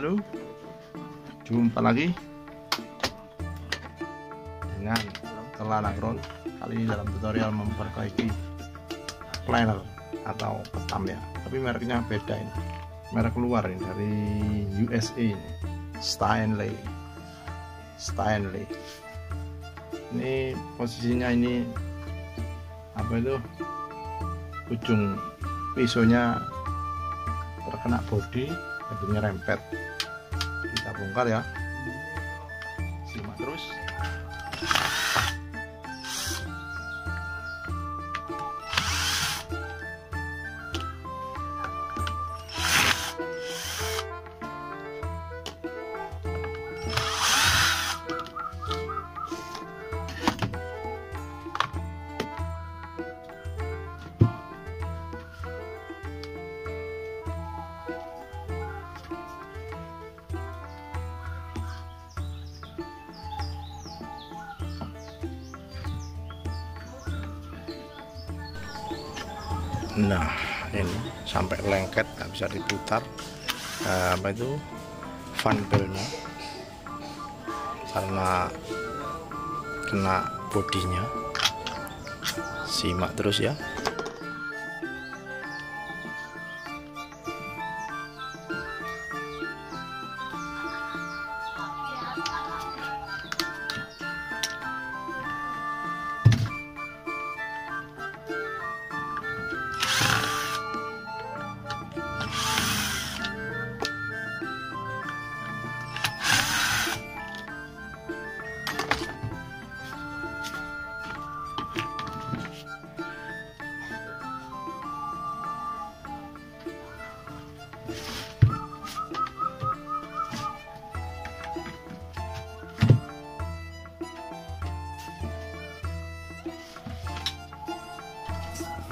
halo Jumpa lagi Dengan Kelana Ground Kali ini dalam tutorial memperbaiki Planner Atau ketam ya. Tapi mereknya beda ini. Merek luar ini dari USA ini. Stanley. Stanley. Ini posisinya ini Apa itu? Ujung pisaunya terkena bodi jadinya rempet bongkar ya. Simak terus nah ini sampai lengket nggak bisa diputar. Nah, apa itu? Fan belnya karena kena bodinya. Simak terus ya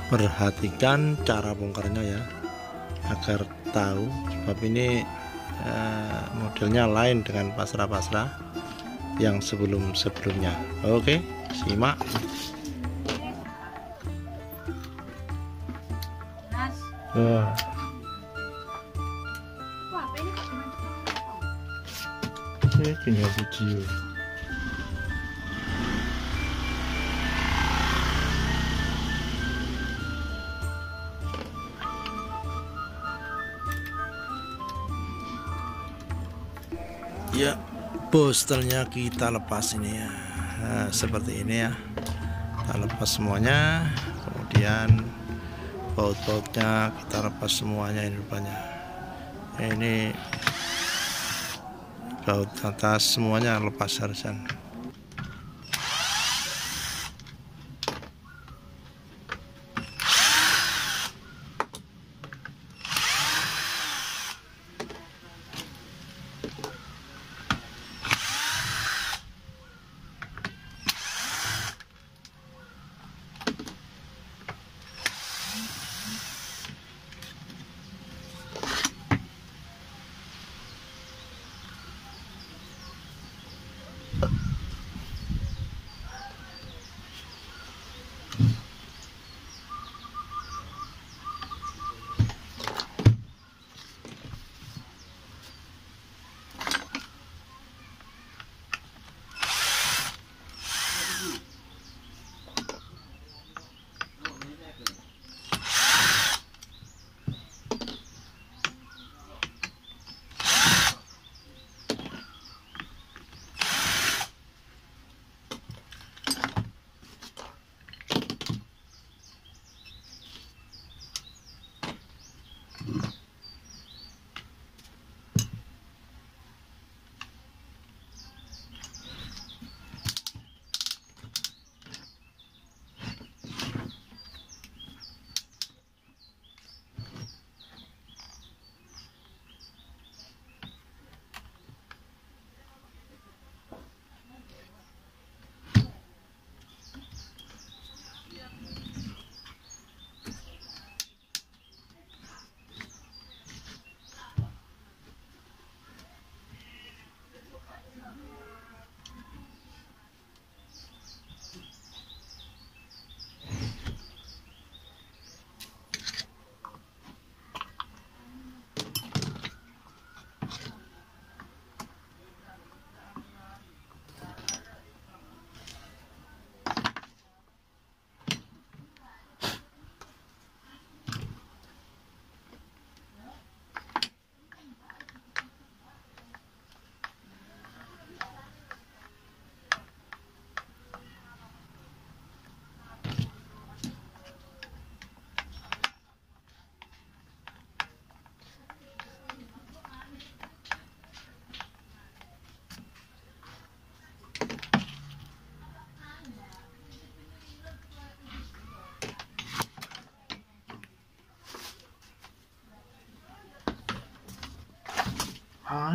perhatikan cara bongkarnya ya agar tahu sebab ini eh, modelnya lain dengan pasrah-pasrah yang sebelum-sebelumnya oke simak Wah. Ini tinggal video. Ya. Bostelnya kita lepas ini ya. Nah, seperti ini ya. Kita lepas semuanya. Kemudian baut-bautnya kita lepas semuanya ini rupanya. Ini baut atas semuanya lepas harusnya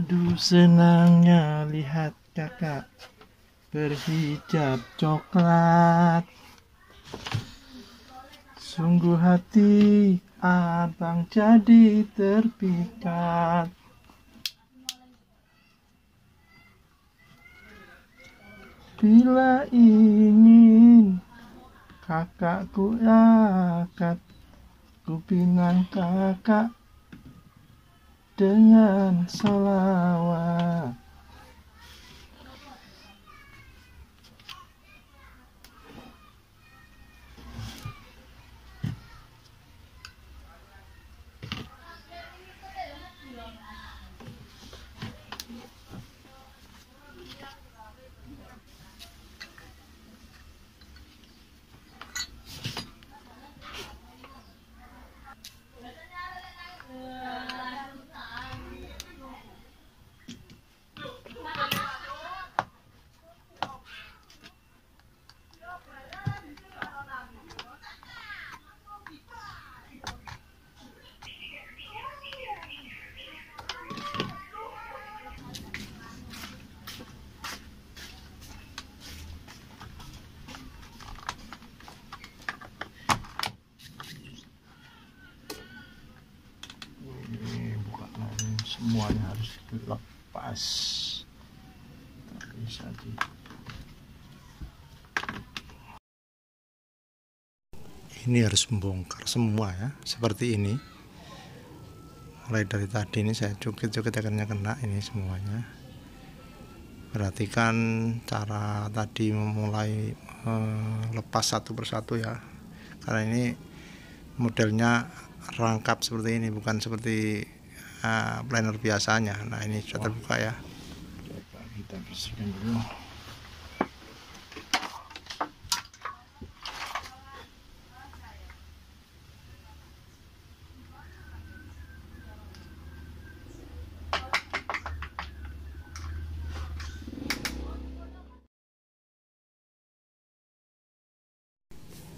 Aduh senangnya lihat kakak berhijab coklat. Sungguh hati abang jadi terpikat. Bila ingin kakakku akad Kupinang kakak dengan salawat semuanya harus dilepas. Bisa di ini harus membongkar semua ya seperti ini. Mulai dari tadi ini saya cukit-cukit akhirnya kena ini semuanya. Perhatikan cara tadi memulai eh, lepas satu persatu ya. Karena ini modelnya rangkap seperti ini bukan seperti uh, planner biasanya. Nah ini sudah terbuka ya. Coba kita bersihkan dulu.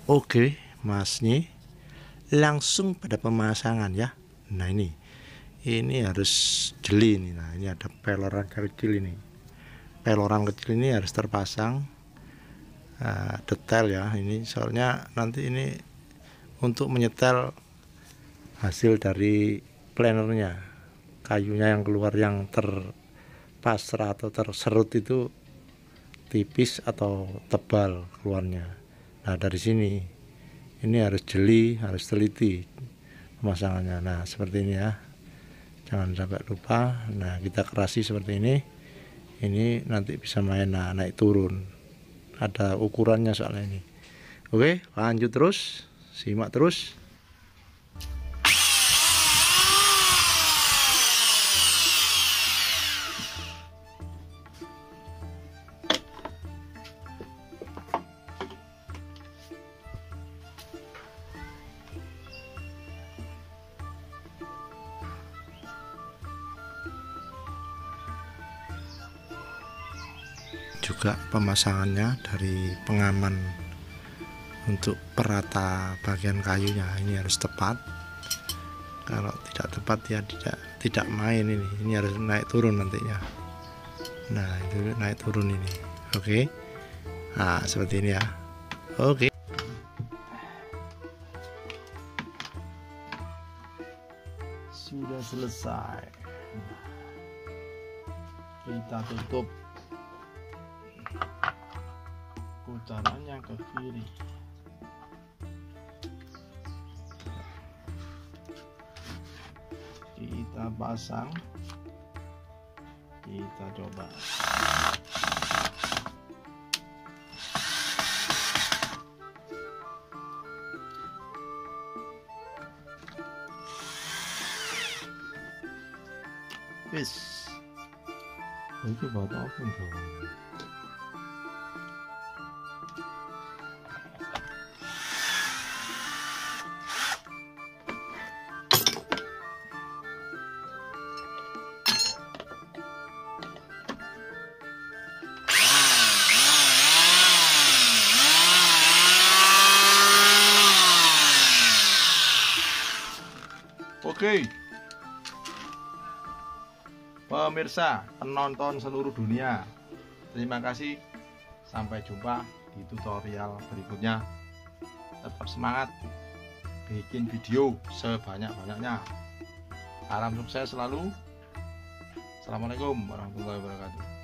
Oke, masnya langsung pada pemasangan ya. Nah ini ini harus jeli nih nah ini ada peloran kecil ini. Peloran kecil ini harus terpasang uh, detail ya. Ini soalnya nanti ini untuk menyetel hasil dari planernya kayunya yang keluar yang terpasrah atau terserut itu tipis atau tebal keluarnya. Nah dari sini ini harus jeli harus teliti pemasangannya. Nah seperti ini ya jangan sampai lupa. Nah kita kerasi seperti ini. Ini nanti bisa main nah, naik turun. Ada ukurannya soalnya ini. Oke lanjut terus. Simak terus juga pemasangannya dari pengaman untuk perata bagian kayunya. Ini harus tepat. Kalau tidak tepat ya tidak tidak main ini. Ini harus naik turun nantinya. Nah itu naik turun ini. Oke? Nah seperti ini ya. Oke. Sudah selesai. Kita tutup putarannya ke kiri. Kita pasang. Kita coba. Wis. Iki buat apa Oke. pemirsa penonton seluruh dunia terima kasih. Sampai jumpa di tutorial berikutnya. Tetap semangat bikin video sebanyak-banyaknya. Salam sukses selalu. Assalamualaikum warahmatullahi wabarakatuh